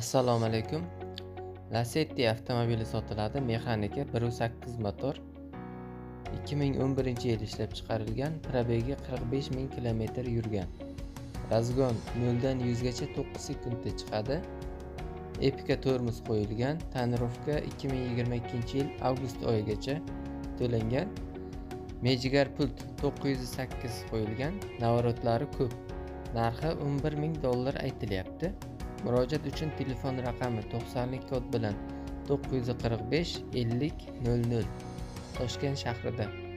Assalomu alaykum. Lacetti avtomobili sotiladi. Mexanika 1.8 motor. 2011-yil ishlab chiqarilgan. Probegi 45 ming kilometr yurgan. Razgon 0 dan 100 gacha 9 sekundda chiqadi. epika tormoz qo'yilgan. Tonirovka 2022-yil avgust oyigacha to'langan. Mejigar pult 908 qo'yilgan. Navorotlari ko'p. Narxi 11 ming dollar aytilyapti. Murojaat uchun telefon raqami 90 kod bilan 945 50 00 Toshkent shahrida.